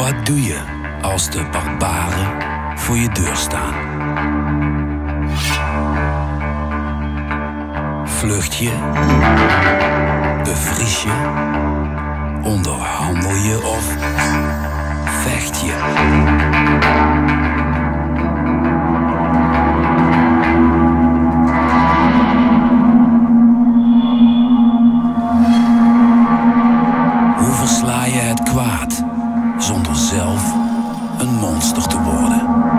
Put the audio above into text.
Wat doe je als de barbaren voor je deur staan? Vlucht je? Bevries je? Onderhandel je of vecht je? Hoe versla je het kwaad? een monster te worden.